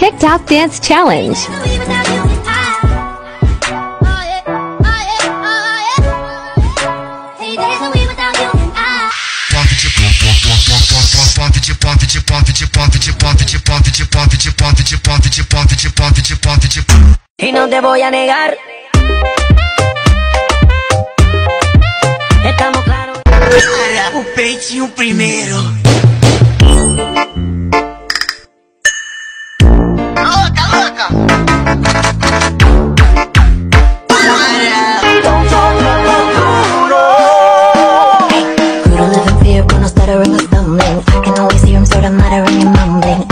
TikTok Dance Challenge. Y no te voy a negar. Estamos claros. O peitinho primeiro. I can always hear him sort muttering and mumbling.